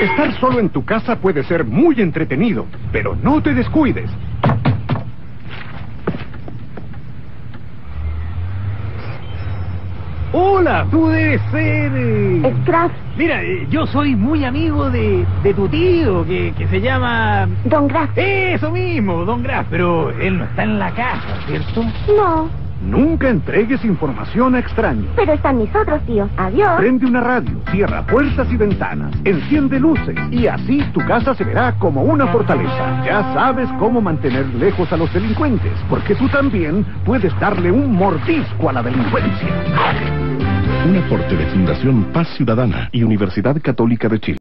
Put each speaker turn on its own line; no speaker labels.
Estar solo en tu casa puede ser muy entretenido, pero no te descuides.
Hola, tú debes ser... eh,
Scrap,
Mira, eh, yo soy muy amigo de, de tu tío, que, que se llama...
Don Graff.
Eso mismo, Don Graff, pero él no está en la casa, ¿cierto?
No,
Nunca entregues información a extraños.
pero están mis otros tíos. Adiós.
Prende una radio, cierra puertas y ventanas, enciende luces y así tu casa se verá como una fortaleza. Ya sabes cómo mantener lejos a los delincuentes, porque tú también puedes darle un mordisco a la delincuencia.
Un aporte de Fundación Paz Ciudadana y Universidad Católica de Chile.